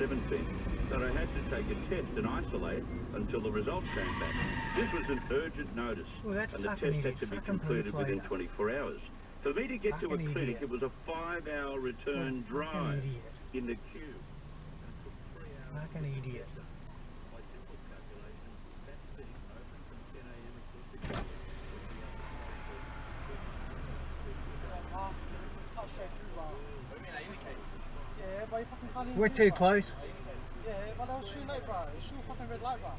17th that I had to take a test and isolate until the results came back. This was an urgent notice, Well, that's and the test fucking had to be fucking completed within 24 hours. For me to get to a Fucking clinic, it was a five-hour return Fucking drive idiot. in the queue. And it took three Fucking idiot. We're too close. Yeah, but that was too late, bro. It's too fucking red light, bro.